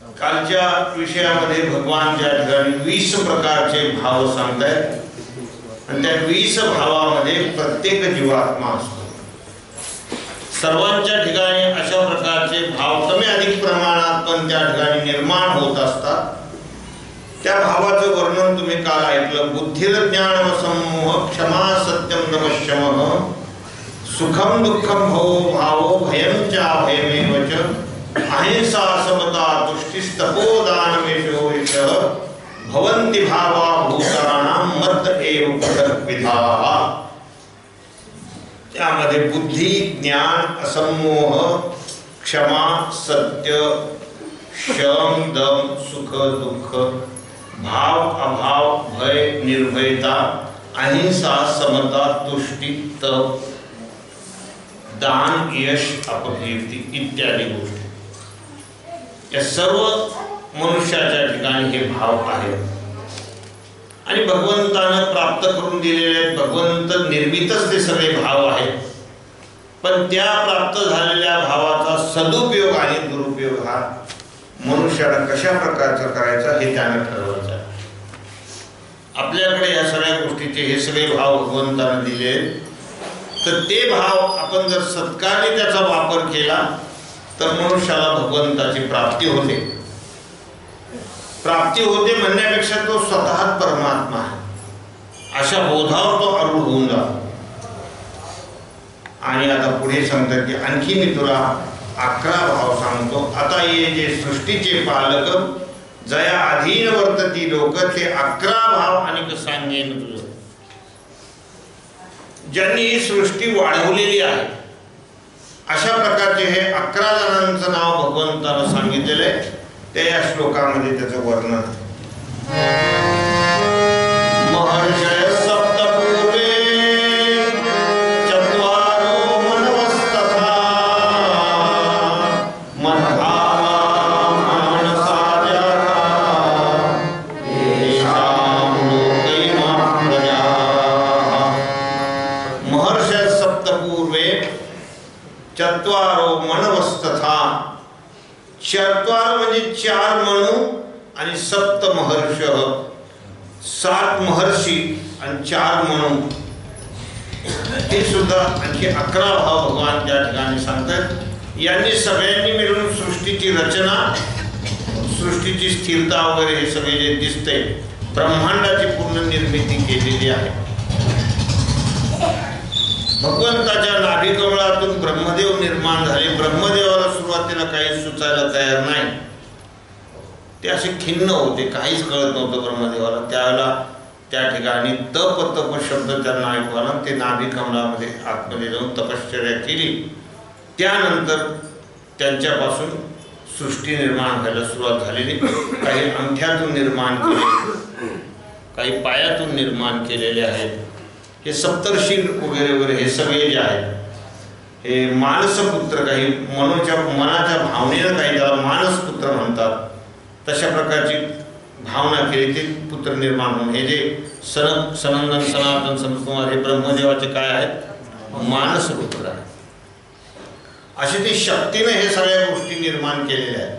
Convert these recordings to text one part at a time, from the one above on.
कालच्या विषयामध्ये भगवान ज्या ठिकाणी वीस प्रकारचे भाव सांगतायत आणि त्या वीस भावामध्ये प्रत्येक जीवात्मा असतो. सर्वांच्या ठिकाणी अशा प्रकारचे भाव कमी अधिक प्रमाणात पण त्या ठिकाणी निर्माण होत असतात. त्या भावाचं वर्णन तुम्ही काल ऐकलं. बुद्धिर ज्ञान समूह क्षमा सत्यम नमशम सुखम दुःखम भो भावो भयम च भयमेव अहिंसा समता भवन्ति भावा भूतानां मत एव विधा त्यामध्ये बुद्धी, ज्ञान असमोह क्षमा, सत्य शम दम सुख, दुःख, भाव, अभाव, भय, निर्भयता, अहिंसा, समता, तुष्टी, तप, दान, यश अपकीर्ती इत्यादी गोष्टी। या सर्व मनुष्याच्या ठिकाणी हे भाव आहेत. आणि भगवंतानं प्राप्त करून दिलेले भगवंत निर्मितच ते सगळे भाव आहेत. पण त्या प्राप्त झालेल्या भावाचा सदुपयोग आणि दुरुपयोग हा मनुष्याला कशा प्रकारचा करायचा हे त्यानं ठरवायचं आहे. आपल्याकडे या सगळ्या गोष्टीचे हे सगळे भाव भगवंतानं दिले तर ते भाव आपण जर सत्काने त्याचा वापर केला तर मनुष्याला भगवंताची प्राप्ती होते. प्राप्ती होते म्हणण्यापेक्षा तो स्वतः परमात्मा आहे. अशा बोधावर तो अरूढ होऊन जातो. आणि आता पुढे सांगतात की आणखी मी तुला अकरा भाव सांगतो. आता ये जे सृष्टीचे पालक जया अधीन वर्तती लोक ते अकरा भाव आणि सांगेन तुझं. ज्यांनी ही सृष्टी वाढवलेली आहे अशा प्रकारचे हे अकरा जणांचं नाव भगवंतानं सांगितलेलं आहे. ते या श्लोकामध्ये त्याचं वर्णन महर्षय चत्वार म्हणजे चार म्हणू आणि सप्त महर्ष. सात महर्षी आणि चार म्हणू. हे सुद्धा आणखी अकरा भाव भगवान त्या ठिकाणी सांगतात. यांनी सगळ्यांनी मिळून सृष्टीची रचना सृष्टीची स्थिरता वगैरे हे सगळे जे दिसते ब्रह्मांडाची पूर्ण निर्मिती केलेली आहे. भगवंताच्या नाभिकमळातून ब्रह्मदेव निर्माण झाले. ब्रह्मदेवाला सुरुवातीला काही सुचायला तयार नाही. ते असे खिन्न होते. काहीच कळत नव्हतं ब्रह्मदेवाला. त्यावेळेला त्या ठिकाणी तप तप शब्द त्यांना ऐकू आला ते नाभिकमळामध्ये आतमध्ये जाऊन तपश्चर्या केली. त्यानंतर त्यांच्यापासून सृष्टी निर्माण व्हायला सुरुवात झालेली. काही अंगठ्यातून निर्माण केले. काही पायातून निर्माण केलेले आहेत. हे सप्तर्षी वगैरे वगैरे हे सगळे जे आहेत हे मानसपुत्र काही मनोच्या मनाच्या भावनेनं काही त्याला मानसपुत्र म्हणतात तशा प्रकारची भावना केली ते पुत्र निर्माण होऊन हे जे सन सनंदन सनातन संतकुमार हे ब्रह्मदेवाचे काय आहेत? मानसपुत्र आहे अशी ती शक्तीने हे सगळ्या गोष्टी निर्माण केलेल्या आहेत.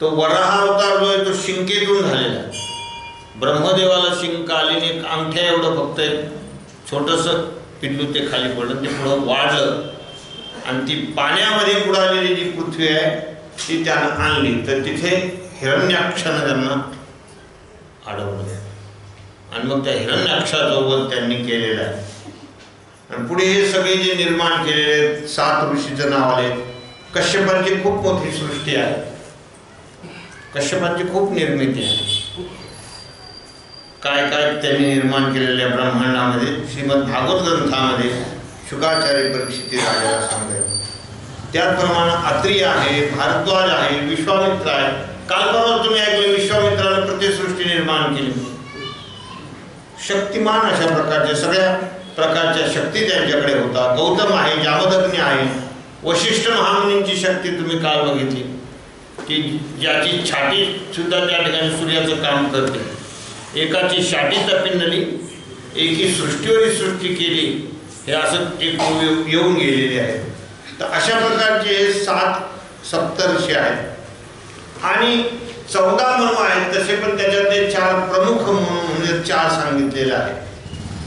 तो वराहा अवतार जो आहे तो शिंकेतून झालेला आहे. ब्रह्मदेवाला शिंक आलेली एक अंगठ्या एवढं फक्त एक छोटंसं पिल्लू ते खाली पडलं ते पुढं वाढलं. आणि ती पाण्यामध्ये बुडालेली जी पृथ्वी आहे ती त्यानं आणली. तर तिथे हिरण्याक्षानं त्यांना अडवलं आणि मग त्या हिरण्याक्षाजवळ त्यांनी केलेलं आहे. आणि पुढे हे सगळे जे निर्माण केलेले सात ऋषीचं नाव आले. कश्यपांची खूप मोठी सृष्टी आहे. कश्यपांची खूप निर्मिती आहे. काय काय त्यांनी निर्माण केलेल्या ब्रह्मांडामध्ये श्रीमद भागवत ग्रंथामध्ये शुकाचार्य परीक्षिती झालेला सांगतात त्याचप्रमाणे अत्रि आहे भारद्वाज आहे विश्वामित्र आहे. काल तुम्ही ऐकले विश्वामित्राने प्रतिसृष्टी निर्माण केली. शक्तिमान अशा प्रकारच्या सगळ्या प्रकारच्या शक्ती त्यांच्याकडे होता. गौतम आहे जामदग्नी आहे. वशिष्ठ महामुनींची शक्ती तुम्ही काल बघितली. की ज्याची छाती सुद्धा त्या ठिकाणी सूर्याचं काम करते. एकाची शाटी तपिंडली एकी सृष्टीवरी सृष्टी केली हे असं एक येऊन गेलेले आहे तर अशा प्रकारचे हे सात सप्तर्षी आहेत. आणि चौदा मनू आहेत तसे पण त्याच्यातले चार प्रमुख म्हणजे चार सांगितलेले आहेत.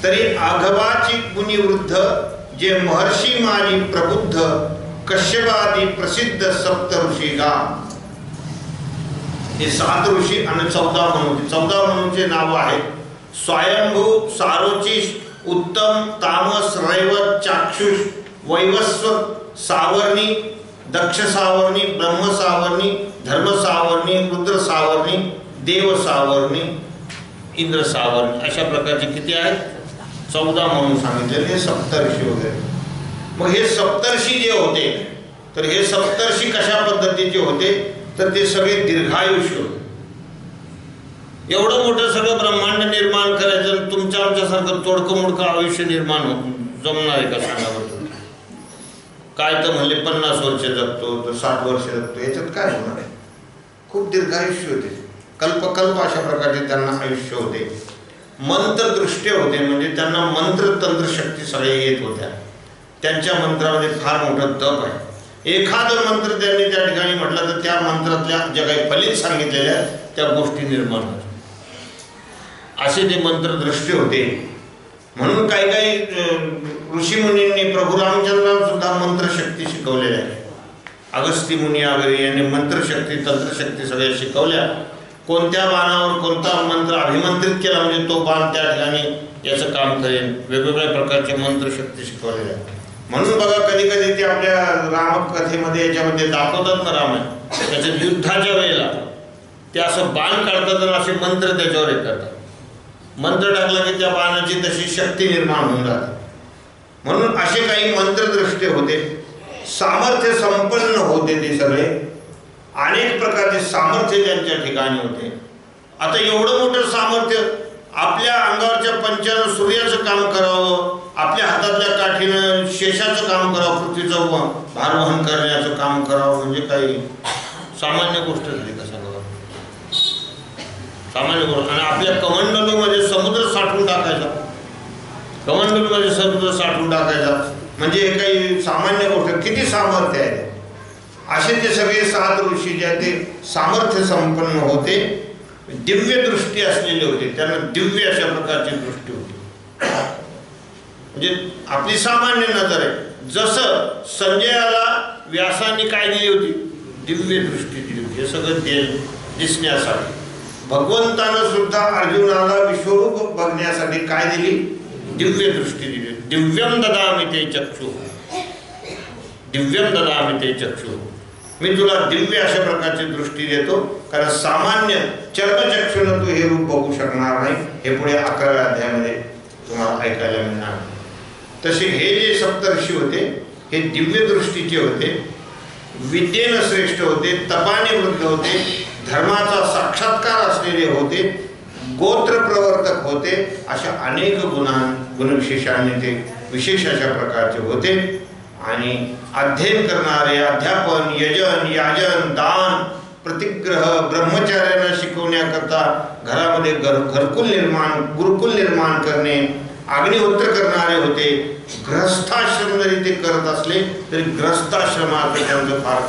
तरी आघवाची मुनी वृद्ध जे महर्षी माझी प्रबुद्ध कश्यपादी प्रसिद्ध सप्तऋषी गाम. गा हे सात ऋषी आणि चौदा म्हणून चौदा म्हणूनचे नाव आहेत. स्वयंभू सारोचिष उत्तम तामस रैवत चाक्षुष वैवस्व सावर्णी दक्ष सावर्णी ब्रह्म सावर्णी धर्म सावर्णी रुद्र सावर्णी देव सावर्णी इंद्र सावर्णी अशा प्रकारचे किती आहेत? चौदा म्हणून सांगितलेले हे सप्तर्षी वगैरे. मग हे सप्तर्षी जे होते तर हे सप्तर्षी कशा पद्धतीचे होते? तर ते सगळे दीर्घायुष्य. होते एवढं मोठं सगळं ब्रह्मांड निर्माण करायचं तुमच्या आमच्यासारखं तोडकं मोडकं आयुष्य निर्माण हो जमणार आहे का सांगावर काय तर म्हणले पन्नास वर्ष जगतो तर साठ वर्ष जगतो याच्यात काय होणार आहे? खूप दीर्घायुष्य होते. कल्पकल्प अशा प्रकारचे त्यांना आयुष्य होते. मंत्रदृष्ट्य होते म्हणजे त्यांना मंत्र तंत्रशक्ती सगळे येत होत्या. त्यांच्या मंत्रामध्ये फार मोठं तप आहे. एखादं मंत्र त्यांनी त्या ठिकाणी म्हटलं तर त्या मंत्रातल्या ज्या काही फलित सांगितलेल्या त्या गोष्टी निर्माण होतात. असे ते मंत्र दृष्टी होते. म्हणून काही काही ऋषी ऋषीमुनींनी प्रभू रामचंद्रांना सुद्धा मंत्रशक्ती शिकवलेल्या आहे अगस्ती मुनी वगैरे यांनी मंत्रशक्ती तंत्रशक्ती सगळ्या शिकवल्या. कोणत्या बाणावर कोणता मंत्र अभिमंत्रित केला म्हणजे तो बाण त्या ठिकाणी याचं काम करेल. वेगवेगळ्या प्रकारचे मंत्रशक्ती शिकवलेल्या आहेत. म्हणून बघा कधी कधी ते आपल्या रामकथेमध्ये याच्यामध्ये दाखवतात ना रामायण. त्याच्या युद्धाच्या वेळेला. ते असं बाण काढतात आणि असे मंत्र त्याच्यावर हे करतात. मंत्र टाकला की त्या बाणाची तशी शक्ती निर्माण होऊन जाते. म्हणून असे काही मंत्रदृष्टे होते. सामर्थ्य संपन्न होते ते सगळे. अनेक प्रकारचे सामर्थ्य त्यांच्या ठिकाणी होते. आता एवढं मोठं सामर्थ्य आपल्या अंगावरच्या पंचानं सूर्याचं काम करावं आपल्या हातातल्या काठीनं शेषाचं काम करावं पृथ्वीचं भारवहन करण्याचं काम करावं म्हणजे काही सामान्य गोष्ट झाली का सांगा सामान्य गोष्ट. आणि आपल्या कमंडलूमध्ये समुद्र साठवून टाकायचा. कमंडलूमध्ये समुद्र साठवून टाकायचा. म्हणजे हे काही सामान्य गोष्ट. किती सामर्थ्य आहे? असे ते सगळे सात ऋषी जे आहेत ते सामर्थ्य संपन्न होते. दिव्य दृष्टी असलेले होते. त्यांना दिव्य अशा प्रकारची दृष्टी होती. म्हणजे आपली सामान्य नजर आहे. जसं संजयाला व्यासांनी काय दिली होती? दिव्य दृष्टी दिली होती. हे सगळं दे दिसण्यासाठी. भगवंतानं सुद्धा अर्जुनाला विश्वरूप बघण्यासाठी काय दिली? दिव्य दृष्टी दिली. दिव्यम ददामी ते चक्षु. दिव्यम ददामी ते चक्षु. मी तुला दिव्य अशा प्रकारची दृष्टी देतो कारण सामान्य चर्मचक्षुनं तू हे रूप बघू शकणार नाही. हे पुढे अकराव्या अध्यायामध्ये तुम्हाला ऐकायला मिळणार तसे हे जे सप्तर्षी होते हे दिव्य दृष्टीचे होते विद्येनं श्रेष्ठ होते तपाने वृद्ध होते धर्माचा साक्षात्कार असलेले होते गोत्र प्रवर्तक होते अशा अनेक गुणां गुणविशेषांनी ते विशेष अशा प्रकारचे होते. आणि अध्ययन करणारे अध्यापन यजन याजन दान प्रतिग्रह ब्रह्मचार्यांना शिकवण्याकरता घरामध्ये घर घरकुल निर्माण गुरुकुल निर्माण करणे अग्निहोत्र करणारे होते ग्रस्थाश्रम जरी ते करत असले तरी ग्रस्थाश्रमात त्यांचं फार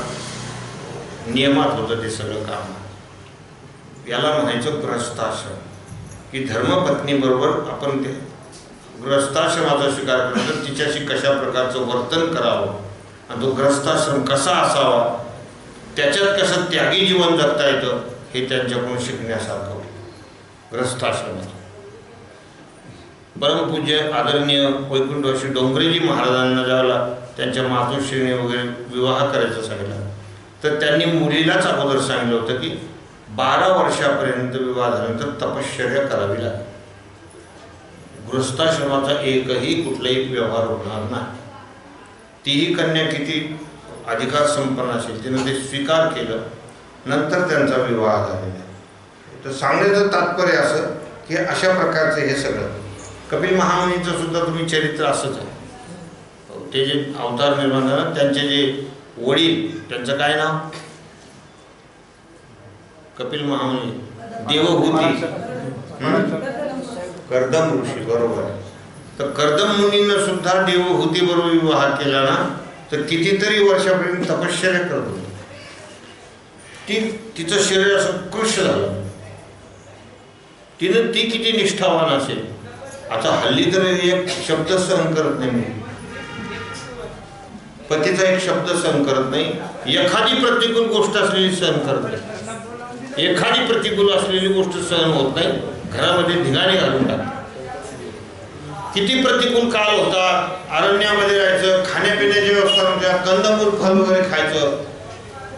नियमात होतं ते सगळं काम. याला म्हणायचं ग्रस्थाश्रम की धर्मपत्नीबरोबर आपण ते ग्रस्थाश्रमाचा स्वीकार करतो तिच्याशी कशा प्रकारचं वर्तन करावं? आणि तो ग्रस्थाश्रम कसा असावा? त्याच्यात कसं त्यागी जीवन जगता येतं हे त्यांच्याकडून शिकण्यासारखं ग्रस्थाश्रमाचं परमपूज्य आदरणीय वैकुंठवासी डोंगरेजी महाराजांना ज्यावेळेला त्यांच्या मातोश्रीने वगैरे विवाह करायचा सांगितला. तर त्यांनी मुलीलाच अगोदर सांगितलं होतं की बारा वर्षापर्यंत विवाह झाल्यानंतर तपश्चर्या करावी लागेल. गृहस्थाश्रमाचा एकही कुठलाही व्यवहार होणार नाही. तीही कन्या किती अधिकार संपन्न असेल तिनं ते स्वीकार केलं नंतर त्यांचा विवाह झालेला आहे. तर सांगण्याचं तात्पर्य असं की अशा प्रकारचं हे सगळं कपिल महामुनीचं सुद्धा तुम्ही चरित्र असंच आहे. ते जे अवतार निर्माण झाला त्यांचे जे वडील त्यांचं काय नाव? कपिल महामुनी देवभूती. कर्दम ऋषी बरोबर तर कर्दम मुनीनं सुद्धा देवभूती बरोबर विवाह केला ना तर कितीतरी वर्षापर्यंत तपश्चर्या करत होती. ती तिचं शरीर असं कृष्ण झालं. तिनं ती किती निष्ठावान असेल? आता हल्ली तर एक शब्द सहन करत नाही मी. पतीचा एक शब्द सहन करत नाही. एखादी प्रतिकूल गोष्ट असलेली सहन करत नाही. एखादी प्रतिकूल असलेली गोष्ट सहन होत नाही. घरामध्ये धिगाणे घालून टाकते किती प्रतिकूल काळ होता. अरण्यामध्ये राहायचं खाण्यापिण्याची व्यवस्था नव्हत्या. कंदमूल फल वगैरे खायचं.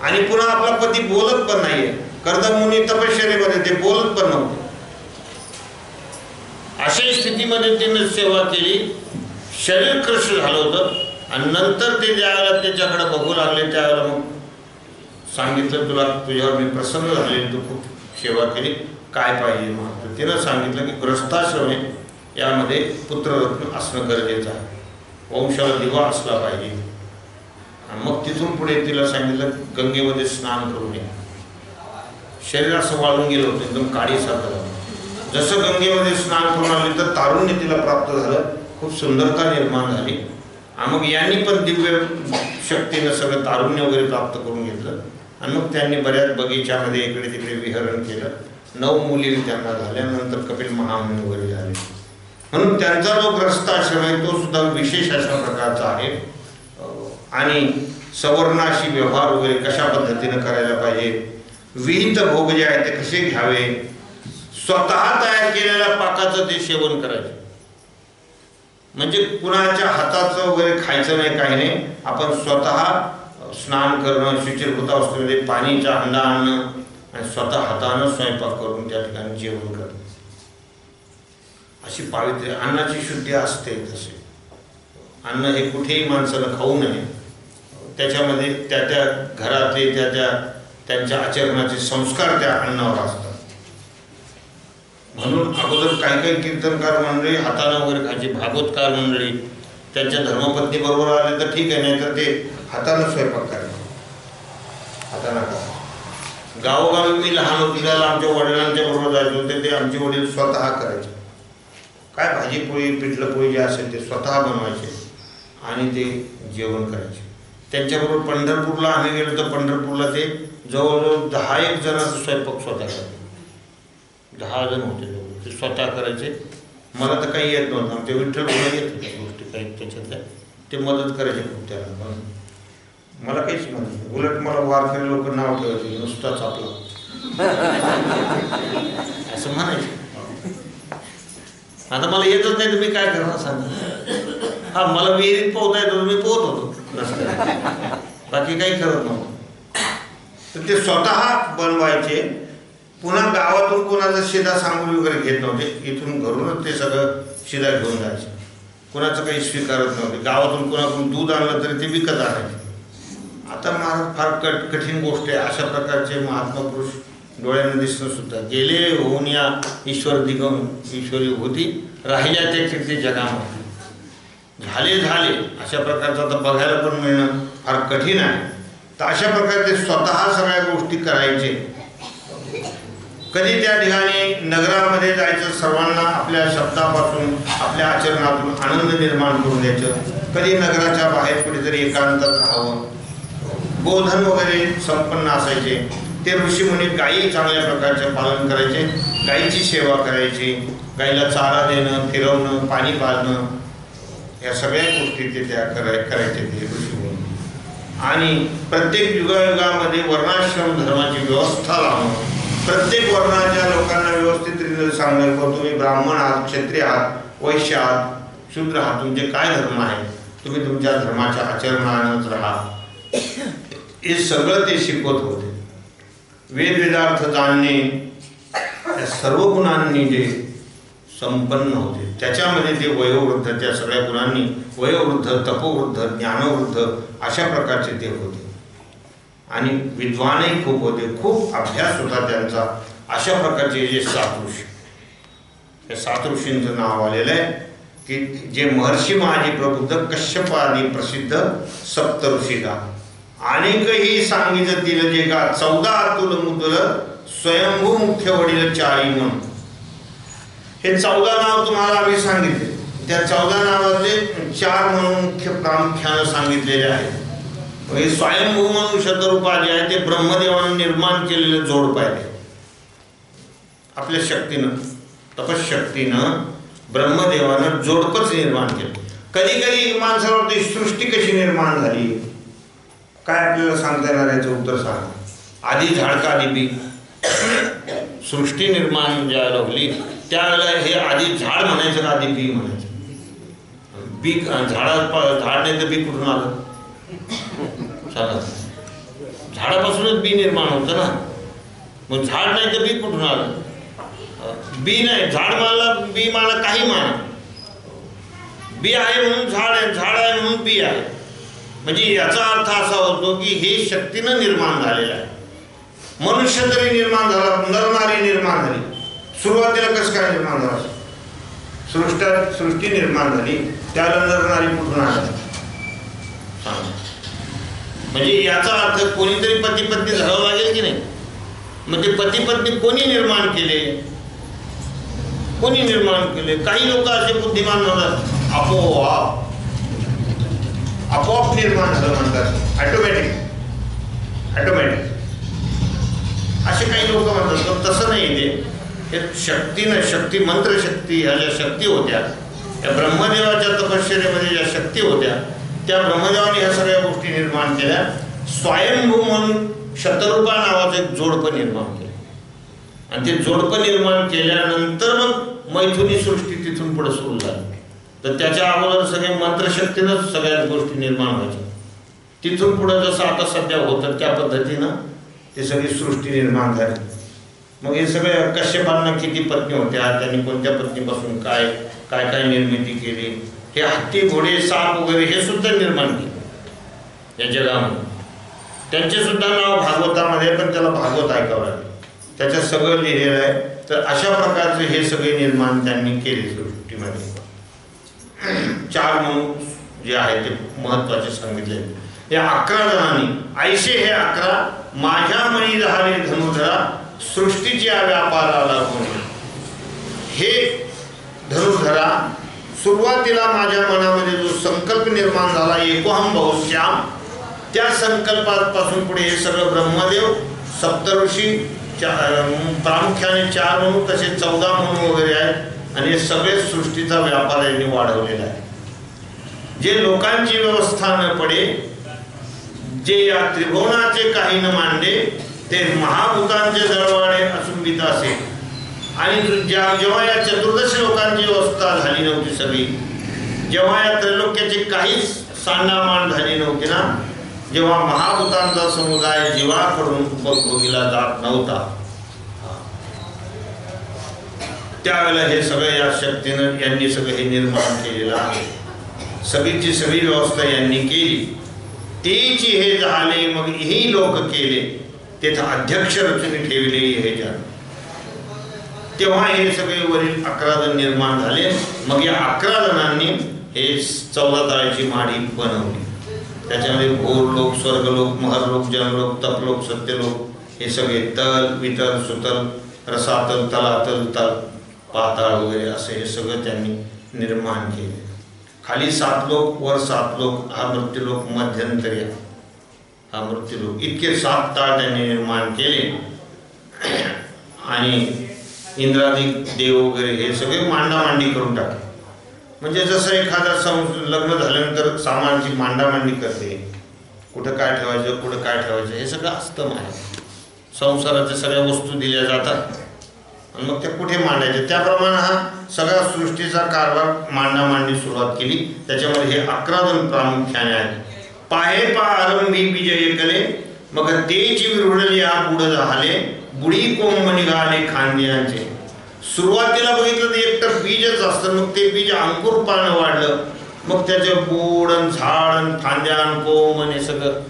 आणि पुन्हा आपला पती बोलत पण नाहीये. कर्दमुनी तपश्चर्येमध्ये ते बोलत पण नव्हते. अशा स्थितीमध्ये तिने सेवा केली. शरीर कृष्ण झालं होतं. आणि नंतर ते ज्यावेळेला त्याच्याकडे बघू लागले त्यावेळेला मग सांगितलं तुला तुझ्यावर मी प्रसन्न झाले तू खूप सेवा केली. काय पाहिजे? मग तिनं सांगितलं की ग्रस्ताश्रम यामध्ये पुत्ररत्न असणं गरजेचं आहे. वंशाला दिवा असला पाहिजे. मग तिथून पुढे तिला सांगितलं गंगेमध्ये स्नान करू नये शरीर असं वाळून गेलं होतं. एकदम काळीसारखं झालं. जसं गंगेमध्ये स्नान करून आले तर तारुण्य तिला प्राप्त झालं. खूप सुंदरता निर्माण झाली. आणि मग यांनी पण दिव्य शक्तीनं सगळं तारुण्य वगैरे प्राप्त करून घेतलं. आणि मग त्यांनी बऱ्याच बगीच्यामध्ये इकडे तिकडे विहरण केलं. नऊ मुली त्यांना झाल्यानंतर कपिल महामुनी वगैरे झाले. म्हणून त्यांचा जो ग्रस्ताश्रम आहे तो सुद्धा विशेष अशा प्रकारचा आहे. आणि सवर्णाशी व्यवहार वगैरे कशा पद्धतीनं करायला पाहिजे? विहित भोग जे आहे ते कसे घ्यावे? स्वतः तयार केलेल्या पाकाचं ते सेवन करायचं. म्हणजे कुणाच्या हाताचं वगैरे खायचं नाही काही नाही. आपण स्वतः स्नान करणं शुचिरभूत अवस्थेमध्ये पाणीचा हंडा आणणं आणि स्वतः हातानं स्वयंपाक करून त्या ठिकाणी जेवण करणं. अशी पावित्र्य अन्नाची शुद्धी असते तसे. अन्न हे कुठेही माणसानं खाऊ नये. त्याच्यामध्ये त्या त्या घरातले त्या त्या त्यांच्या आचरणाचे संस्कार त्या अन्नावर असतात. म्हणून अगोदर काही काही कीर्तनकार मंडळी हाताला वगैरे खायची भागवतकार मंडळी त्यांच्या धर्मपत्नी बरोबर आले तर ठीक आहे नाही तर ते हातानं स्वयंपाक करायचे. हातानं का? गावोगावी मी लहान होती त्याला आमच्या वडिलांच्या बरोबर जायचे होते ते आमचे वडील स्वतः करायचे. काय भाजी पोळी पिठलं पोळी जे असेल ते स्वतः बनवायचे आणि ते जेवण करायचे. त्यांच्याबरोबर पंढरपूरला आम्ही गेलो तर पंढरपूरला ते जवळजवळ दहा एक जणांचा स्वयंपाक स्वतः करायचे. दहा जण होते. लोक ते स्वतः करायचे. मला तर काही येत नव्हतं. आमच्या विठ्ठल बोला येत होत्या गोष्टी काही त्याच्यातल्या. ते मदत करायचे खूप त्याला मला काहीच मदत नाही. उलट मला वारकरी लोक नाव ठेवायचे. नुसताच आपला. असं म्हणायचे. आता मला येतच नाही तर मी काय करणार सांगा हा मला विहिरीत पोहता येतो मी पोहत होतो. बाकी काही करत नव्हतं. तर ते स्वतः बनवायचे. पुन्हा गावातून कोणाचा शिधा सांगून वगैरे घेत नव्हते. इथून घरूनच ते सगळं शिदा घेऊन जायचे. कोणाचं काही स्वीकारत नव्हते. गावातून कोणाकडून दूध आणलं तरी ते विकत आणायचे. आता महाराज फार कट कठीण गोष्ट आहे. अशा प्रकारचे महात्मा पुरुष डोळ्यांना दिसणं सुद्धा. गेले होऊन या ईश्वर दिगम ईश्वरी होती राहिल्या त्या कीर्ती जगामध्ये. झाले झाले. अशा प्रकारचं आता बघायला पण मिळणं फार कठीण आहे. तर अशा प्रकारे ते स्वतः सगळ्या गोष्टी करायचे. कधी त्या ठिकाणी नगरामध्ये जायचं सर्वांना आपल्या शब्दापासून आपल्या आचरणातून आनंद निर्माण करून द्यायचं? कधी नगराच्या बाहेर कुठेतरी एकांतात राहावं? गोधन वगैरे संपन्न असायचे. ते ऋषीमुनी गायी चांगल्या प्रकारचे पालन करायचे गायीची सेवा करायची गाईला चारा देणं फिरवणं पाणी पाजणं या सगळ्या गोष्टी ते त्या कराय करायचे ते ऋषीमुनी. आणि प्रत्येक युगायुगामध्ये वर्णाश्रम धर्माची व्यवस्था लावणं प्रत्येक वर्णाच्या लोकांना व्यवस्थित रीतीने सांगणं की तुम्ही ब्राह्मण आहात क्षत्रिय आहात वैश्य आहात शूद्र आहात तुमचे काय धर्म आहे? तुम्ही तुमच्या धर्माच्या आचरणानंच राहा. हे सगळं ते शिकवत होते. वेदवेदार्थ जाणणे सर्व गुणांनी जे संपन्न होते. त्याच्यामध्ये ते वयोवृद्ध त्या सगळ्या गुणांनी वयोवृद्ध तपोवृद्ध ज्ञानवृद्ध अशा प्रकारचे ते होते. आणि विद्वानही खूप होते. खूप अभ्यास होता त्यांचा. अशा प्रकारचे जे सात ऋषी सातृषींचं सात ऋषींचं नाव आलेलं आहे की जे महर्षी महाजी प्रबुद्ध कश्यप प्रसिद्ध सप्त अनेकही सांगितलं जे का चौदा अतुल मुदल स्वयंभू मुख्य वडील चाळी म्हणून हे चौदा नाव तुम्हाला आम्ही सांगितले. त्या चौदा नावाचे चार म्हणून मुख्य प्रामुख्यानं सांगितलेले आहेत. हे स्वयंभू म्हणून शतरूपा जे आहे ते ब्रह्मदेवानं निर्माण केलेलं जोड पाहिजे. आपल्या शक्तीनं तपशक्तीनं ब्रह्मदेवानं जोडपच निर्माण केलं. कधी कधी माणसावरती सृष्टी कशी निर्माण झाली? काय आपल्याला सांगता येणार याचं उत्तर सांग. आधी झाडका आधी बी सृष्टी निर्माण ज्या लावली त्यावेळेला हे आधी झाड म्हणायचं का आधी बी म्हणायचं? बी झाडा झाड नाही तर बी कुठून आलं? सांगा झाडापासूनच बी निर्माण होतं ना. मग झाड नाही तर बी कुठून आलं? बी नाही. झाड मानला बी मानला काही माना बी आहे म्हणून झाड आहे झाड आहे म्हणून बी आहे. म्हणजे याचा अर्थ असा होतो की हे शक्तीनं निर्माण झालेलं आहे. मनुष्य तरी निर्माण झाला नरनारी निर्माण झाली सुरुवातीला कसं काय निर्माण झाला? सृष्ट सृष्टी निर्माण झाली त्याला नरनारी कुठून आली? सांग. म्हणजे याचा अर्थ कोणीतरी पती पत्नी झालं लागेल की नाही? म्हणजे मग ते पती पत्नी कोणी निर्माण केले? कोणी निर्माण केले? काही लोक असे बुद्धिमान म्हणतात आपोआप आपोआप निर्माण झालं म्हणतात. ॲटोमॅटिक ॲटोमॅटिक असे काही लोक म्हणतात पण तसं नाही ते. हे शक्तीनं शक्ती मंत्रशक्ती ह्या ज्या शक्ती होत्या त्या ब्रह्मदेवाच्या तपश्चर्यामध्ये ज्या शक्ती होत्या त्या ब्रह्मदेवाने ह्या सगळ्या गोष्टी निर्माण केल्या. स्वयंभू म्हणून शतरूपा नावाचं एक जोडपं निर्माण केलं. आणि ते जोडपं निर्माण केल्यानंतर मग मैथुनी सृष्टी तिथून पुढे सुरू झाली. तर त्याच्या अगोदर सगळे मंत्रशक्तीनंच सगळ्याच गोष्टी निर्माण व्हायच्या. तिथून पुढे जसं आता सध्या होतं त्या पद्धतीनं ती सगळी सृष्टी निर्माण झाली. मग हे सगळे कश्यपांना किती पत्नी होत्या त्यांनी कोणत्या पत्नीपासून काय काय काय निर्मिती केली? हे हत्ती घोडे साप वगैरे हे सुद्धा निर्माण केले. या जगामध्ये. त्यांचे सुद्धा नाव भागवतामध्ये पण त्याला भागवत ऐकावं लागेल. त्याच्यात सगळं लिहिलेलं आहे. तर अशा प्रकारचे हे सगळे निर्माण त्यांनी केले सृष्टीमध्ये. चार म्हणून जे आहे ते महत्त्वाचे सांगितले. या अकरा जणांनी ऐशे हे अकरा माझ्या मनी झाले धनुधरा सृष्टीच्या व्यापाराला लागून हे धनुधरा सुरुवातीला माझ्या मनामध्ये जो संकल्प निर्माण झाला एकोहम बहुश्याम त्या संकल्पापासून पुढे हे सगळं ब्रह्मदेव सप्तऋषी प्रामुख्याने चार म्हणून तसे चौदा म्हणून वगैरे आहेत आणि हे सगळे सृष्टीचा व्यापार यांनी वाढवलेला आहे. जे लोकांची व्यवस्था न पडे जे या त्रिभुवनाचे काही न मांडे ते महाभूतांचे दळवाडे असून असेल आणि जेव्हा या चतुर्दश लोकांची व्यवस्था झाली नव्हती सगळी जेव्हा या त्रैलोक्याची काहीच सांडामांड झाली नव्हती ना जेव्हा महाभूतांचा समुदाय जीवाकडून उपभोगीला जात नव्हता. त्यावेळेला हे सगळं या शक्तीनं यांनी सगळं हे निर्माण केलेलं आहे. सगळीची सगळी व्यवस्था यांनी केली. तेची हे झाले मग ही लोक केले. तेथे अध्यक्ष रचून ठेवले हे जन तेव्हा हे सगळे वरील अकरा जण निर्माण झाले. मग या अकरा जणांनी हे चौदा तळाची माडी बनवली. त्याच्यामध्ये भोर लोक स्वर्ग लोक महर लोक जनलोक तपलोक सत्यलोक हे सगळे तल वितल सुतल रसातल तलातल तल पाताळ वगैरे असं हे सगळं त्यांनी निर्माण केले. खाली सात लोक वर सात लोक हा मृत्यूलोक मध्यंतरी हा मृत्यूलोक. इतके सात ताळ त्यांनी निर्माण केले. आणि इंद्रादिक देव वगैरे हे सगळे मांडामांडी करून टाकले. म्हणजे जसं एखादा संस लग्न झाल्यानंतर सामानाची मांडामांडी करते. कुठं काय ठेवायचं कुठं काय ठेवायचं हे सगळं असतं आहे संसाराच्या सगळ्या वस्तू दिल्या जातात. आणि मग त्या कुठे मांडायचे? त्याप्रमाणे हा सगळ्या सृष्टीचा कारभार मांडामांडी सुरुवात केली. त्याच्यामध्ये हे अकरा जण प्रामुख्याने आहे. पाहे पा आरंभी बीज एकले मग तेची विरुडली हा पुढं झाले बुडी कोंब निघाले खांद्यांचे. सुरुवातीला बघितलं तर एकतर बीजच असतं मग ते बीज अंकुर पानं वाढलं. मग त्याचं बोडन झाड आणि खांद्या आणि कोंब आणि सगळं.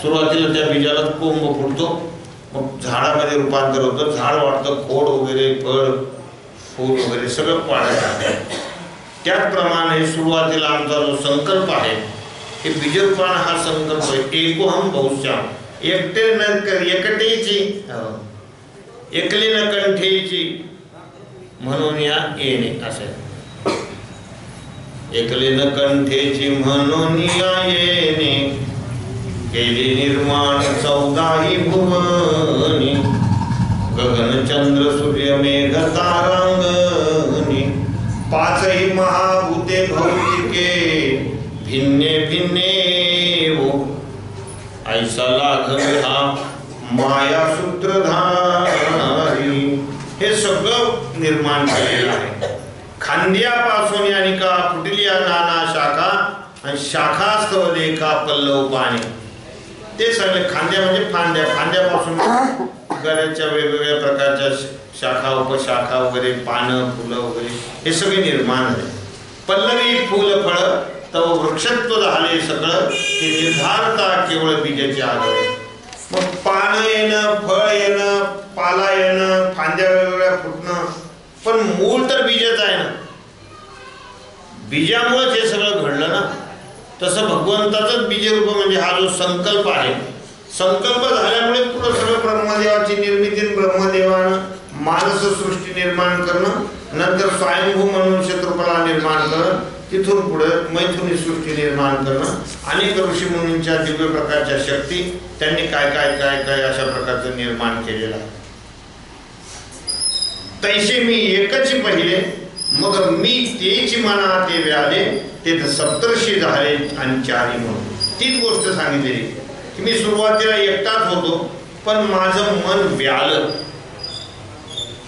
सुरुवातीला त्या बीजाला कोंब फुटतो. मग झाडामध्ये रूपांतर होतं. झाड वाढतं खोड वगैरे फळ फूल वगैरे सगळं पाळायला त्याचप्रमाणे सुरुवातीला आमचा जो संकल्प आहे हे बीजरूपान हा संकल्प आहे. एकोहम बहुश्याम. एकटे न एकटेची एकली न कंठेची म्हणून या येणे असे. एकले न कंठेची म्हणून या येणे. केली निर्माण चौदाही भुवनी. गगन चंद्र सूर्य मेघ तारांगणी पाचही महाभूते भौतिके. भिन्ने भिन्ने वो. ऐसा लाघवे हा माया सूत्रधारी. हे सगळं निर्माण केलेलं आहे. खांद्यापासून आणि का फुटल्या नाना शाखा आणि शाखास्तव लेखा पल्लव पाणी. ते सगळे खांद्या म्हणजे फांद्या फांद्यापासून गऱ्याच्या वेगवेगळ्या प्रकारच्या शाखा उपशाखा वगैरे पानं फुलं वगैरे हे सगळे निर्माण झाले. पल्लवी फुल फळ तव वृक्षत्व झाले सगळं. ते निर्धारता केवळ बीजाचे आधार मग पानं येणं फळ येणं पाला येणं फांद्या वेगवेगळ्या फुटणं पण मूळ तर बीजच आहे ना. बीजामुळेच हे सगळं घडलं ना तसं भगवंताचंच बीजरूप म्हणजे हा जो संकल्प आहे. संकल्प झाल्यामुळे पुढं सगळं ब्रह्मदेवाची निर्मिती ब्रह्मदेवानं मानस सृष्टी निर्माण करणं नंतर स्वयंभू म्हणून क्षेत्रफला निर्माण करणं तिथून पुढे मैथुनी सृष्टी निर्माण करणं अनेक ऋषी मुनींच्या दिव्य प्रकारच्या शक्ती त्यांनी काय काय काय काय अशा प्रकारचं निर्माण केलेलं आहे. तैसे मी एकच पहिले मग मी तेच मना ते व्याले ते तर सप्तर्षी झाले आणि चारी म्हणून. तीच गोष्ट सांगितलेली. की मी सुरुवातीला एकटाच होतो पण माझं मन व्यालं.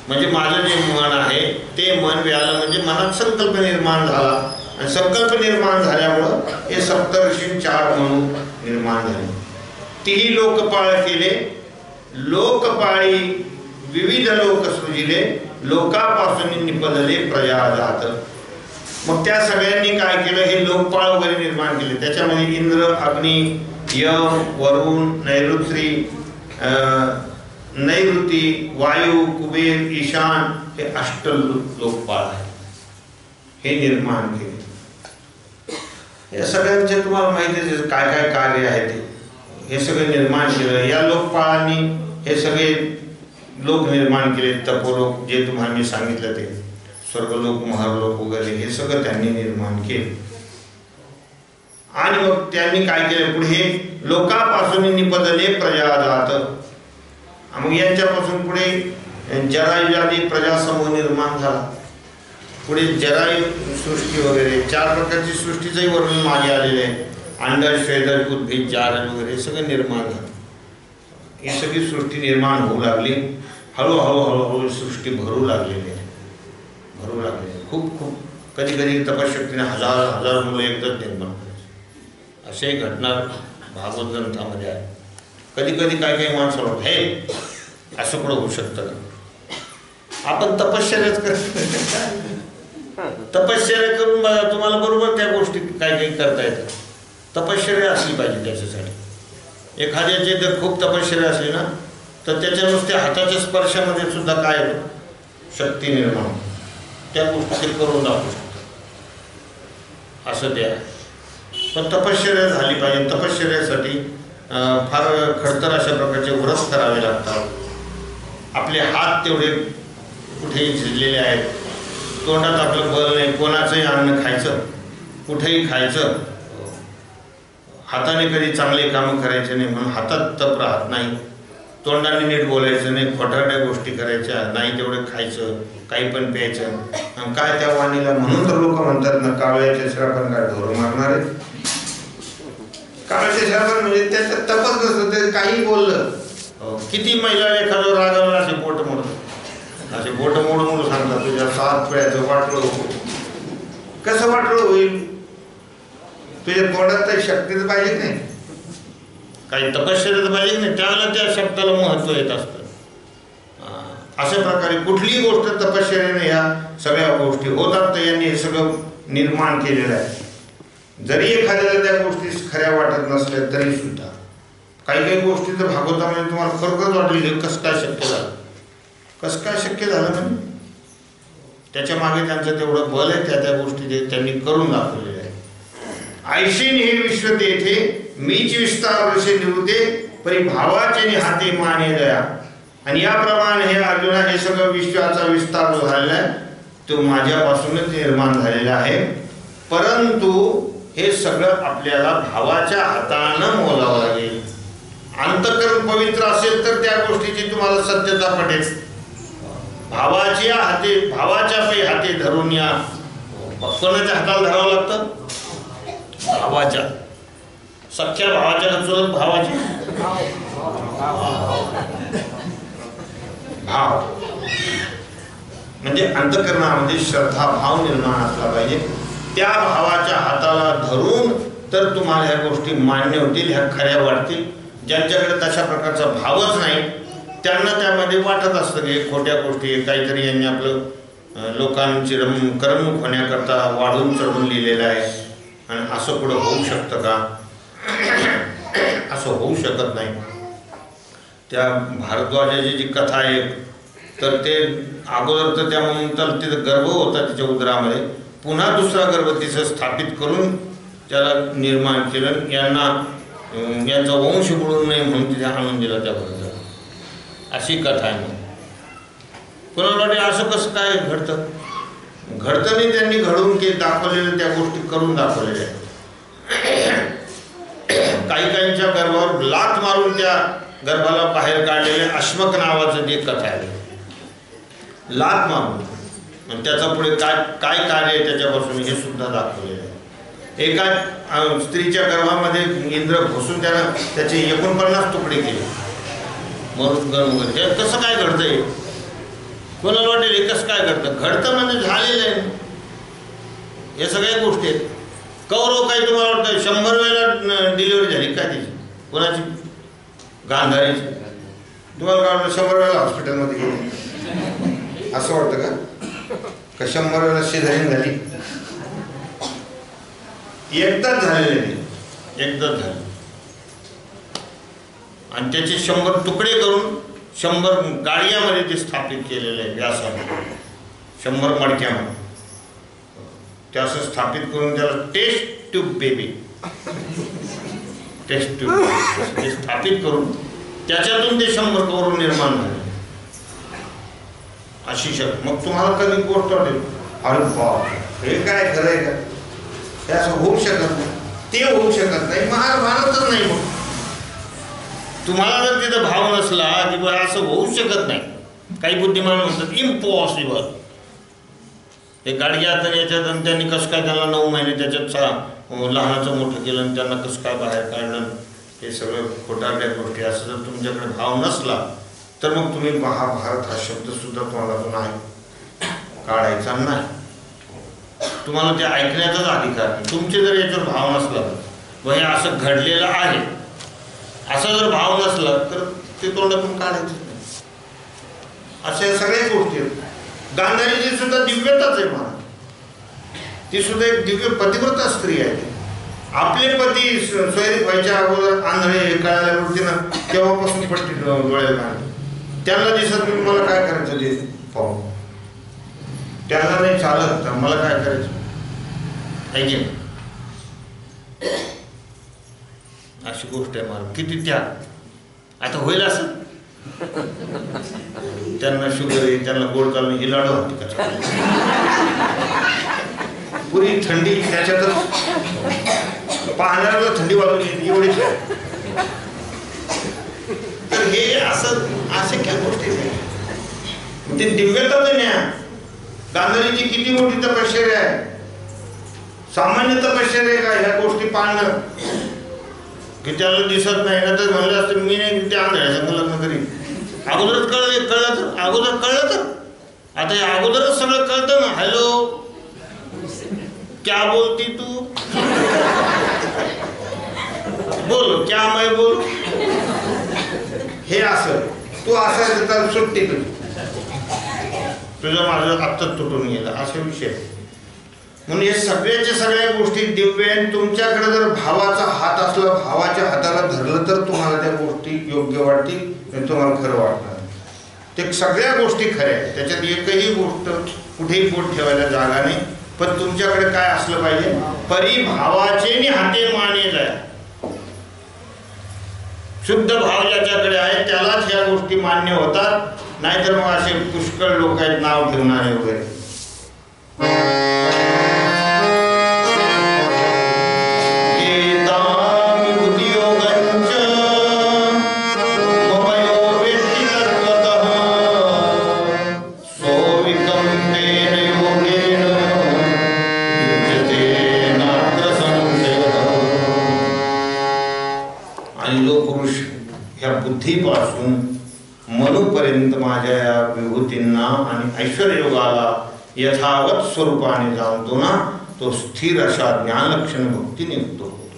म्हणजे माझं जे मन आहे ते मन व्यालं म्हणजे मनात संकल्प निर्माण झाला. आणि संकल्प निर्माण झाल्यामुळं हे सप्तर्षी चार म्हणून निर्माण झाले. तीही लोकपाळ केले. लोकपाळी विविध लोक सृजिले लोकापासून निपजले प्रजा जात मग त्या सगळ्यांनी काय केलं? हे लोकपाळ वगैरे निर्माण केले. त्याच्यामध्ये इंद्र अग्नी यम वरुण नैऋत्री अं, नैऋती वायू कुबेर ईशान हे अष्ट लोकपाळ आहे हे निर्माण केले. या सगळ्यांचे तुम्हाला माहिती आहे काय काय कार्य आहे ते. हे सगळे निर्माण केलं. या लोकपाळांनी हे सगळे लोक निर्माण केले तपोलोक जे तुम्हाला मी सांगितलं ते स्वर्गलोक महारलोक वगैरे हे सगळं त्यांनी निर्माण केले. आणि मग त्यांनी काय केलं पुढे? लोकापासून निपदले प्रजा जात मग यांच्यापासून पुढे जरायुजादी प्रजासमूह निर्माण झाला. पुढे जरायू सृष्टी वगैरे चार प्रकारची सृष्टीचंही वर्णन मागे आलेले आहे. अंडर श्वेदर उद्भिद जारण वगैरे हे सगळं निर्माण झालं. ही सगळी सृष्टी निर्माण होऊ लागली. हळूहळू हळूहळू सृष्टी भरू लागलेली आहे. भरू लागलेली आहे. खूप खूप. कधी कधी तपशक्तीने हजार हजार मुलं एकदाच निर्माण करायची. अशाही घटना भागवत ग्रंथामध्ये आहे. कधी कधी काय काही माणसं म्हणतात, हे असं कुठं होऊ शकतं का? आपण तपश्चर्याच करत. तपश्चर्या करून बघा तुम्हाला बरोबर त्या गोष्टी काय काही करता येतात. तपश्चर्या असली पाहिजे त्याच्यासाठी. एखाद्याचे जर खूप तपश्चर्या असली ना तर त्याच्या नुसत्या हाताच्या स्पर्शामध्ये सुद्धा काय होतं शक्ती निर्माण त्या गोष्टी ते करून दाखवू शकतो. असं ते आहे पण तपश्चर्या झाली पाहिजे. तपश्चर्यासाठी फार खडतर अशा प्रकारचे व्रत करावे लागतात. आपले हात तेवढे कुठेही झिजलेले आहेत. तोंडात आपलं बल नाही. कोणाचंही अन्न खायचं कुठेही खायचं हाताने कधी चांगले कामं करायचे नाही म्हणून हातात तप राहत नाही. तोंडाने नीट बोलायचं नाही खोटारड्या गोष्टी करायच्या नाही तेवढं खायचं काही पण प्यायचं. आणि काय त्या वाणीला म्हणून तर लोक म्हणतात ना कावळ्याच्या श्रापण काय ढोर मारणार आहे कावळ्याच्या श्रापण म्हणजे त्याचं तपच नसतं ते काही बोललं. किती महिला एखादं रागावर असे बोट मोडत असे बोट मोडून मोडून सांगतात तुझ्या सात फळ्याचं वाटलं कसं वाटलं होईल? तुझ्या तोंडात काही तर पाहिजे नाही. काही तपश्चर्यात पाहिजे म्हणजे ना नाही त्यावेळेला त्या शब्दाला महत्त्व येत असतं. अशा प्रकारे कुठलीही गोष्ट तपश्चर्याने या सगळ्या गोष्टी होतात तर यांनी हे सगळं निर्माण केलेलं आहे. जरी एखाद्याला त्या गोष्टी खऱ्या वाटत नसल्या तरी सुद्धा काही काही गोष्टी तर भागवतामध्ये म्हणजे तुम्हाला खरोखरच वाटली कसं काय शक्य झालं? कसं काय शक्य झालं म्हणजे त्याच्यामागे त्यांचं तेवढं बल आहे त्या त्या गोष्टी त्यांनी करून दाखवलेल्या आहे. ऐशीन हे विश्व तेथे मीच विस्तार वर्षे निवृत्ते परी भावाचे हाते माने दया. आणि याप्रमाणे हे अर्जुना हे सगळं विश्वाचा विस्तार जो झालेला आहे. तो माझ्यापासूनच निर्माण झालेला आहे. परंतु हे सगळं आपल्याला भावाच्या हातानं मोलावं लागेल. अंतकरण पवित्र असेल तर त्या गोष्टीची तुम्हाला सत्यता पटेल. भावाच्या हाते भावाच्या पै हाती धरून या कोणाच्या हाताला धरावं लागतं. भावाच्या सख्या भावाच्या का चुलत भाव. म्हणजे अंतकरणामध्ये श्रद्धा भाव निर्माण असला पाहिजे. त्या भावाच्या हाताला धरून तर तुम्हाला ह्या गोष्टी मान्य होतील ह्या खऱ्या वाटतील. ज्यांच्याकडे तशा प्रकारचा भावच नाही त्यांना त्यामध्ये वाटत असतं की खोट्या गोष्टी काहीतरी यांनी आपलं लोकांची रम करमणूक होण्याकरता वाढून चढून लिहिलेलं आहे. आणि असं पुढं होऊ शकतं का? असं होऊ शकत नाही. त्या भारद्वाजाची जी कथा आहे तर ते अगोदर तर त्या म्हणतात तिथं गर्भ होता तिच्या उदरामध्ये. पुन्हा दुसरा गर्भ तिथं स्थापित करून त्याला निर्माण केलं यांना यांचा वंश बुडून नये म्हणून तिथे आणून दिला त्या बरोबर अशी कथा आहे मग. कोणाला असं कसं काय घडतं? घडतं नाही त्यांनी घडवून के दाखवलेलं त्या गोष्टी करून दाखवलेल्या आहेत. काही काहींच्या गर्भावर लात मारून त्या गर्भाला बाहेर काढलेले अश्मक नावाचं जे कथा आहे. लात मारून. त्याचं त्याचा पुढे काय काय कार्य आहे त्याच्यापासून हे सुद्धा दाखवलेलं आहे. एका स्त्रीच्या गर्भामध्ये इंद्र घुसून त्याला त्याचे एकोणपन्नास तुकडे केले. मरून गण वगैरे हे कसं काय घडतंय? कोणाला वाटेल हे कसं काय घडतं? घडतं म्हणजे झालेलं आहे. हे सगळ्या गोष्टी आहेत. कौरव काही तुम्हाला वाटतं शंभर वेळेला डिलिव्हरी झाली का त्याची? कोणाची? गांधारीची. तुम्हाला काय वाटतं शंभर वेळेला हॉस्पिटलमध्ये गेली? असं वाटतं का? का शंभर वेळेला शेजारी झाली? एकदाच झालेले नाही. एकदाच झाले. आणि त्याचे शंभर तुकडे करून शंभर गाड्यामध्ये ते स्थापित केलेले आहे व्यासाने. शंभर मडक्यामध्ये. ते असं स्थापित करून त्याला test tube baby test tube ते स्थापित करून त्याच्यातून ते शंभर कवरून निर्माण झाले. अशी शक मग तुम्हाला कधी गोष्ट वाटेल? अरे बाप हे काय खरंय का? हे असं होऊ शकत नाही. ते होऊ शकत नाही. महार मानतच नाही मग तुम्हाला जर तिथं भाव नसला की असं होऊ शकत नाही. काही बुद्धिमान म्हणतात इम्पॉसिबल ते गाडी आणि याच्यात आणि त्यांनी कसं काय त्यांना नऊ महिने त्याच्यात सा लहानाचं मोठं केलं आणि त्यांना कसं काय बाहेर काढलं हे सगळं खोटारल्या गोष्टी असं जर तुमच्याकडे भाव नसला तर मग तुम्ही महाभारत हा शब्द सुद्धा तुम्हाला तो काढायचा नाही. तुम्हाला ते ऐकण्याचाच अधिकार नाही. तुमचे जर याच्यावर भाव नसला व हे असं घडलेलं आहे. असा जर भाव नसला तर ते तोंडातून काढायचं नाही. अशा सगळ्या गोष्टी आहेत. गांधारीची सुद्धा दिव्यताच आहे मला ती सुद्धा एक दिव्य पतिव्रता स्त्री आहे ती. आपले पती स- व्हायच्या अगोदर आंधळे हे वृत्तीनं तेव्हापासून पट्टी डोळ्याला त्यांना दिसत मी मला काय करायचं ते पाहू त्यांना नाही चालत तर मला काय करायचं? आहे अशी गोष्ट आहे मला. किती त्याग. आता होईल असं? त्यांना शुगर आहे त्यांना गोड चालून ही लाडू होती पुरी थंडी त्याच्यातच पाहणाऱ्याला थंडी वाजून येते एवढीच तर हे असं असे काय गोष्टी ते दिव्यता तर न्या गांधारीची किती मोठी तपश्चर्या आहे? सामान्य तपश्चर्या आहे का ह्या गोष्टी पाहणं की त्याला दिसत नाही ना तर म्हणलं असतं मी नाही त्या आंधळ्याचं लग्न करीन. अगोदरच कळलं कळलं तर अगोदर कळलं तर. आता हे अगोदरच सगळं कळतं ना. हॅलो? क्या बोलती तू? बोल क्या मै बोल? हे असं. तू असायचं तर सुट्टी तुझी. तुझं माझं आत्ताच तुटून गेलं. असे विषय. म्हणून हे सगळ्याच्या सगळ्या गोष्टी दिव्य आहेत. तुमच्याकडे जर भावाचा हात असला भावाच्या हाताला धरलं तर तुम्हाला त्या गोष्टी योग्य वाटतील आणि तुम्हाला खरं वाटणार. ते सगळ्या गोष्टी खऱ्या आहेत. त्याच्यात एकही गोष्ट कुठेही पोट ठेवायला जागा नाही. पण तुमच्याकडे काय असलं पाहिजे? परिभावाचे नि हाते मानेल जाय शुद्ध भाव ज्याच्याकडे आहे त्यालाच ह्या गोष्टी मान्य होतात. नाहीतर मग असे पुष्कळ लोक आहेत नाव ठेवणारे वगैरे. ऐश्वर्योगाला ऐश्वर योगाला यथावत स्वरूपाने जाणतो ना तो स्थिर अशा ज्ञानलक्षण भक्तीने युक्त होतो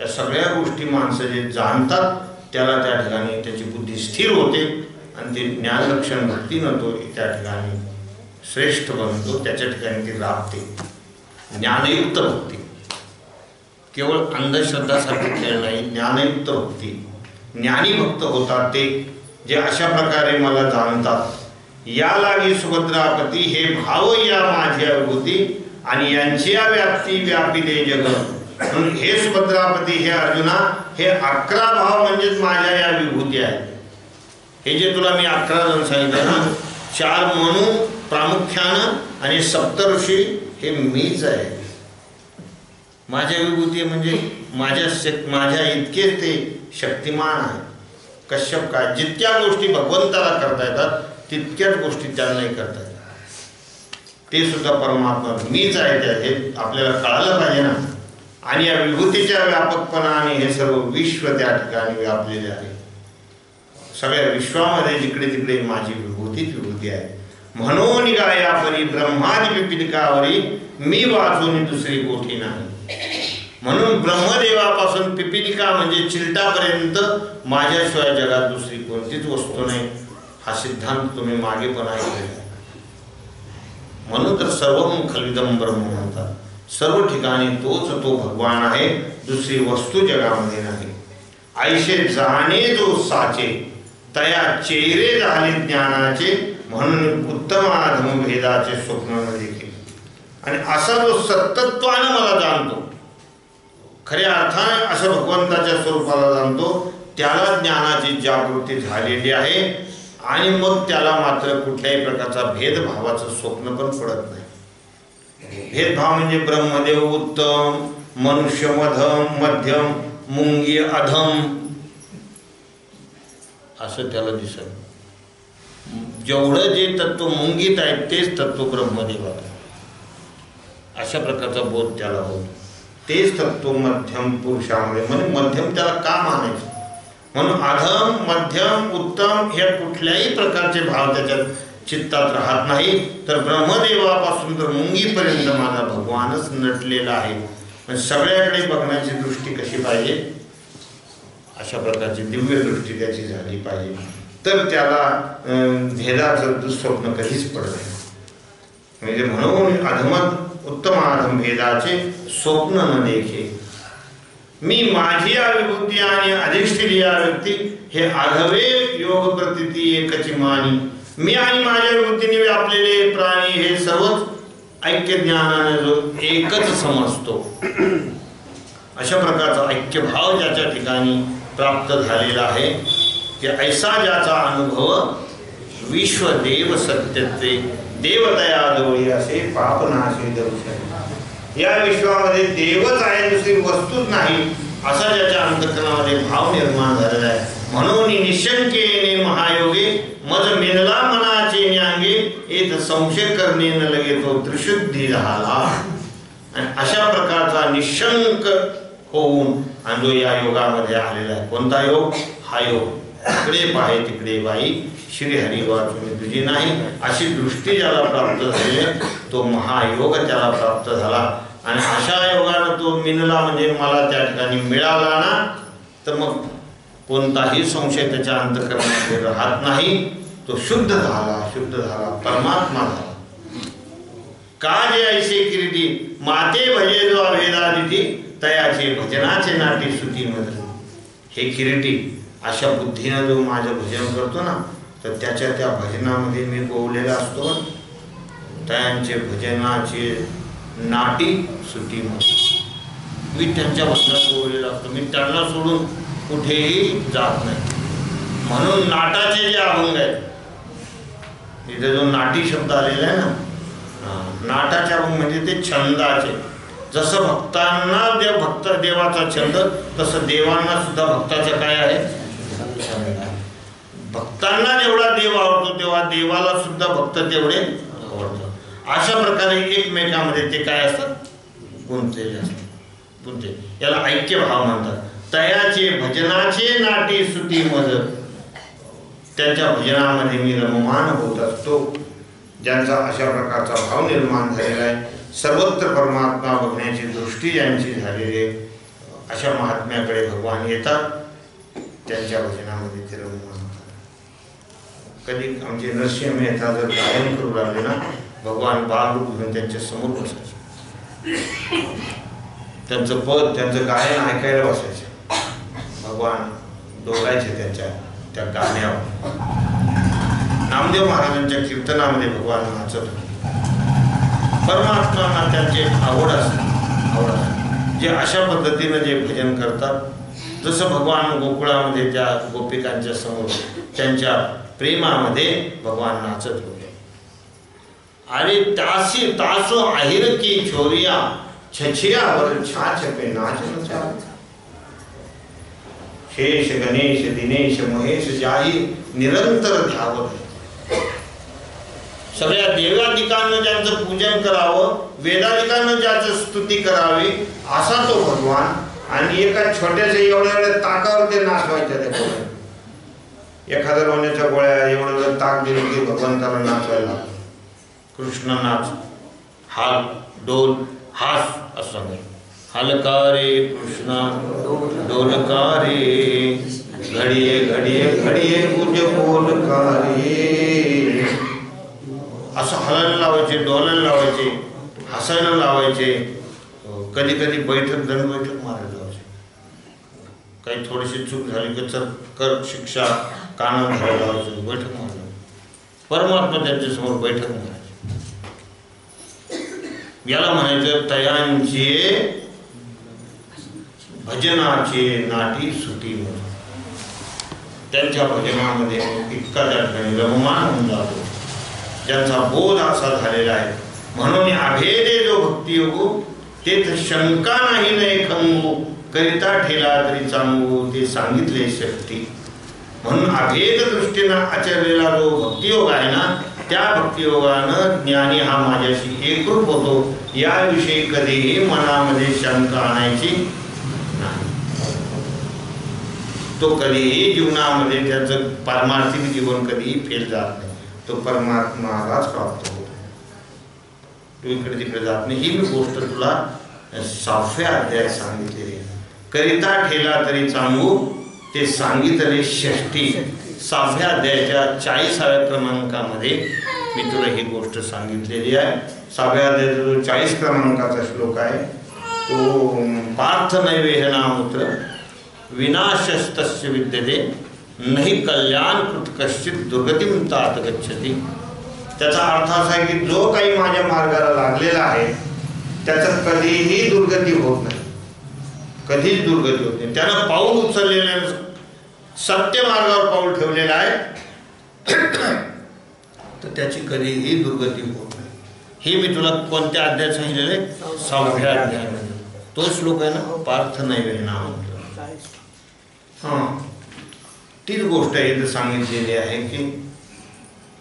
या सगळ्या गोष्टी माणसं जे जाणतात त्याला त्या ठिकाणी त्याची बुद्धी स्थिर होते आणि ते ज्ञानलक्षण भक्तीनं तो त्या ठिकाणी श्रेष्ठ बनतो त्याच्या ठिकाणी ती राबते ज्ञानयुक्त भक्ती. केवळ अंधश्रद्धासारखे खेळ नाही ज्ञानयुक्त भक्ती. ज्ञानी भक्त होतात ते जे अशा प्रकारे मला जाणतात. या लागी सुभद्रापती हे भाव या माझ्या विभूती आणि यांची या व्याप्ती व्यापिले जग. म्हणून हे सुभद्रापती हे अर्जुना हे अकरा भाव म्हणजेच माझ्या या विभूती आहेत. हे जे तुला मी अकरा जण सांगितलं ना चार म्हणू प्रामुख्यानं आणि सप्तऋषी हे मीच आहे. माझ्या विभूती म्हणजे माझ्या शक माझ्या इतकेच ते शक्तिमान आहे कश्यप काय जितक्या गोष्टी भगवंताला करता येतात तितक्याच गोष्टी त्यांनाही करता ते सुद्धा परमात्मा मीच आहे त्या हे आपल्याला कळालं पाहिजे ना. आणि या विभूतीच्या व्यापकपणाने हे सर्व विश्व त्या ठिकाणी व्यापलेले आहे. सगळ्या विश्वामध्ये जिकडे तिकडे माझी विभूतीच विभूती आहे. म्हणून गाया परी ब्रह्मादी पिपिलिकावरी मी वाचून दुसरी गोष्टी नाही. म्हणून ब्रह्मदेवापासून पिपिलिका म्हणजे चिलटापर्यंत माझ्याशिवाय जगात दुसरी कोणतीच वस्तू नाही. हा सिद्धांत तुम्ही मागे पण ऐकलेला म्हणून तर सर्व खलिदम ब्रह्म म्हणतात. सर्व ठिकाणी तोच तो भगवान आहे दुसरी वस्तू जगामध्ये नाही. आयशे जाणे जो साचे तया चेहरे झाले ज्ञानाचे म्हणून उत्तम आधमभेदाचे स्वप्न देखील आणि असा जो सतत्वानं मला जाणतो खऱ्या अर्थाने असं भगवंताच्या स्वरूपाला जाणतो त्याला ज्ञानाची जागृती झालेली आहे. आणि मग त्याला मात्र कुठल्याही प्रकारचा भेदभावाचं स्वप्न पण पडत नाही. भेदभाव म्हणजे ब्रह्मदेव उत्तम मनुष्य मधम मध्यम मुंगी अधम. असं त्याला दिसत. जेवढं जे तत्व मुंगीत आहे तेच तत्व ब्रह्मदेवात अशा प्रकारचा बोध त्याला होतो. तेच तत्व मध्यम पुरुषामध्ये म्हणजे मध्यम त्याला का मानायचं? म्हणून अधम मध्यम उत्तम हे कुठल्याही प्रकारचे भाव त्याच्यात चित्तात राहत नाही. तर ब्रह्मदेवापासून तर मुंगीपर्यंत माझा भगवानच नटलेला आहे. सगळ्याकडे बघण्याची दृष्टी कशी पाहिजे? अशा प्रकारची दिव्य दृष्टी त्याची झाली पाहिजे. तर त्याला भेदाचं दुःस्वप्न कधीच पडत नाही. म्हणजे म्हणून अधमत उत्तम अधम भेदाचे स्वप्न न देखे. मी माझी या विभूती आणि अधिष्ठित या व्यक्ती हे आघवे योग प्रतिती एकची मानी. मी आणि माझ्या विभूतीने व्यापलेले प्राणी हे सर्वच ऐक्य ज्ञानाने जो एकच समजतो. अशा प्रकारचा ऐक्य भाव ज्याच्या ठिकाणी प्राप्त झालेला आहे की ऐसा ज्याचा अनुभव विश्वदेव सत्यत्वे देवतयाजवळी असे पापनाशे दर्शन. या विश्वामध्ये देवच आहे दुसरी वस्तूच नाही असा ज्याच्या अंतकरणामध्ये भाव निर्माण झालेला आहे. म्हणून निशंकेने महायोगे मज मेनला मनाचे न्यांगे येत संशय करणे न लगे तो त्रिशुद्धी झाला. आणि अशा प्रकारचा निशंक होऊन आणि जो या योगामध्ये आलेला आहे. कोणता योग? हा योग. तिकडे पाहे तिकडे बाई. श्री हरी तुझी नाही. अशी दृष्टी ज्याला प्राप्त झाली तो महायोग त्याला प्राप्त झाला. आणि अशा योगानं तो मिनला म्हणजे मला त्या ठिकाणी मिळाला ना तर मग कोणताही संशय त्याच्या अंतकरणामध्ये राहत नाही. तो शुद्ध झाला शुद्ध झाला परमात्मा झाला. का जे ऐसे किरीटी माते भजे जो अभेदादिती तयाचे भजनाचे नाटी सुती हे किरीटी अशा बुद्धीनं जो माझं भजन करतो ना तर त्याच्या त्या भजनामध्ये मी गोवलेला असतो. त्यांचे भजनाचे नाटी सुटी मध मी त्यांच्या वस्त्रात गोवलेला असतो. मी त्यांना सोडून कुठेही जात नाही. म्हणून नाटाचे जे अभंग आहेत इथे जो नाटी शब्द आलेला आहे ना नाटाचे अभंग म्हणजे ते छंदाचे. जसं भक्तांना देव भक्त देवाचा छंद तसं देवांना सुद्धा भक्ताचं काय आहे? भक्तांना जेवढा देव आवडतो तेव्हा देवाला सुद्धा भक्त तेवढे आवडतात. अशा प्रकारे एकमेकामध्ये ते काय असतात? गुंतलेले असतात. गुंतले याला ऐक्य भाव म्हणतात. तयाचे भजनाचे नाटी सुती मज. त्यांच्या भजनामध्ये मी रममान होत असतो. ज्यांचा अशा प्रकारचा भाव निर्माण झालेला आहे. सर्वत्र परमात्मा बघण्याची दृष्टी ज्यांची झालेली आहे. अशा महात्म्याकडे भगवान येतात. त्यांच्या भजनामध्ये ते रममान होतात कधी आमचे नरसिंह मेहता जर गायन करू लागले ना भगवान बाळरूप घेऊन त्यांच्यासमोर बसायचे. त्यांचं पद त्यांचं गायन ऐकायला बसायचे. भगवान डोलायचे त्यांच्या त्या गाण्यावर. नामदेव महाराजांच्या कीर्तनामध्ये भगवान नाचत होते. परमात्मा त्यांचे आवड असते आवड असते. जे अशा पद्धतीनं जे भजन करतात जसं भगवान गोकुळामध्ये त्या गोपिकांच्या समोर त्यांच्या प्रेमामध्ये भगवान नाचत होते. आणि तासी तासो आहिर की छोरिया छछियावर छाछ पे नाच चालत शेष गणेश दिनेश महेश जाही निरंतर धावत। सगळ्या देवाधिकांना ज्यांचं पूजन करावं वेदादिकांना ज्याचं स्तुती करावी असा तो भगवान आणि एका छोट्याशा एवढ्या एवढ्या ताकावर ते नाचवायच्या त्या गोळ्या. एखाद्या रोण्याच्या गोळ्या एवढं ताक दिली की भगवंताला नाचवायला कृष्ण नाच हाल डोल हास असं नाही हलकारे कृष्णा डोलकारे घडिये घडिये घडिये उज बोलकारे. असं हलायला लावायचे डोलायला लावायचे हसायला लावायचे. कधी कधी बैठक दण बैठक मारायला लावायचे. काही थोडीशी चूक झाली की चल कर शिक्षा कानावर घ्यायला लावायचे बैठक मारायला परमात्मा त्यांच्यासमोर बैठक मारायला याला म्हणायचं तयांचे भजनाचे नाटी सुटी त्यांच्या भजनामध्ये इतका त्या ठिकाणी रममान होऊन जातो. ज्यांचा बोध असा झालेला आहे. म्हणून अभेदे जो भक्ती योगो ते शंका नाही नाही खंगू करिता ठेला तरी चांगू ते सांगितले शक्ती. म्हणून अभेद दृष्टीनं आचरलेला जो भक्तियोग आहे ना त्या भक्तियोगानं ज्ञानी हा माझ्याशी एकरूप होतो. याविषयी कधीही मनामध्ये शंका आणायची नाही. तो कधीही जीवनामध्ये त्याचं पारमार्थिक जीवन कधीही फेल जात नाही. तो परमात्मालाच प्राप्त होतो. तू इकडे तिकडे जात नाही. ही मी गोष्ट तुला सहाव्या अध्यायात सांगितलेली करिता ठेला तरी चांगू ते सांगितले षष्टी सहाव्या अध्यायाच्या चाळीसाव्या क्रमांकामध्ये मी तुला ही गोष्ट सांगितलेली आहे. सहाव्या अध्यायाचा जो चाळीस क्रमांकाचा श्लोक आहे तो पार्थ नैवेहनामुत्र विनाशस्तस्य विद्यते नाही कल्याण कृत कश्चित दुर्गतीम तात गच्छती. त्याचा अर्थ असा आहे की जो काही माझ्या मार्गाला लागलेला आहे त्याचं कधीही दुर्गती होत नाही. कधीच दुर्गती होत नाही. त्यानं पाऊल उचललेल्या सत्य मार्गावर पाऊल ठेवलेलं आहे. तर त्याची कधीही दुर्गती होत नाही. हे मी तुला कोणत्या अध्यायात सांगितलेलं आहे? सहाव्या अध्यायामध्ये. तो श्लोक आहे ना पार्थ नाही नाव हां. तीच गोष्ट इथं सांगितलेली आहे की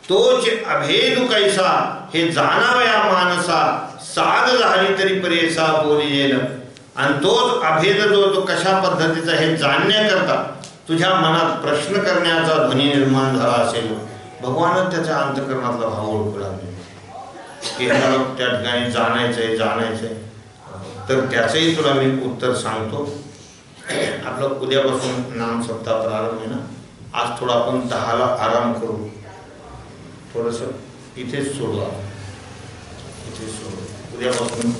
तोच अभेद कैसा हे जाणावया मानसा साध झाली तरी परेसा बोली येईल आणि तोच अभेद जो तो कशा पद्धतीचा हे जाणण्याकरता तुझ्या मनात प्रश्न करण्याचा ध्वनी निर्माण झाला असेल भगवानच त्याच्या अंतकरणातला भाव ओळखू लागले. की त्या ठिकाणी जाणायचं आहे तर त्याचंही तुला मी उत्तर सांगतो. आपलं उद्यापासून नाम सप्ताह प्रारंभ आहे ना? आज थोडा आपण दहाला आराम करू. थोडंसं इथेच सोडू आपण. इथेच सोडू. उद्यापासून